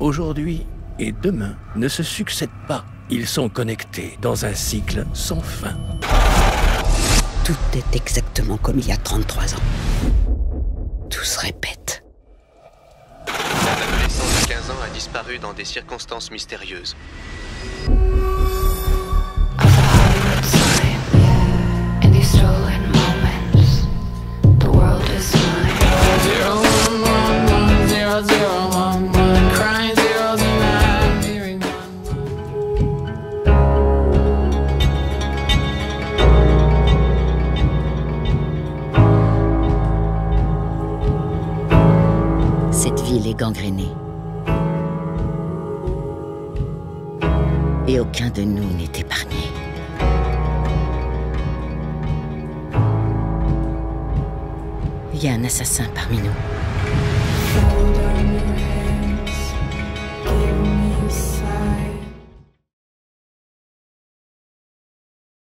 aujourd'hui et demain ne se succèdent pas. Ils sont connectés dans un cycle sans fin. Tout est exactement comme il y a 33 ans. Tout se répète. Un adolescent de 15 ans a disparu dans des circonstances mystérieuses. Ville est gangrénée. Et aucun de nous n'est épargné. Il y a un assassin parmi nous.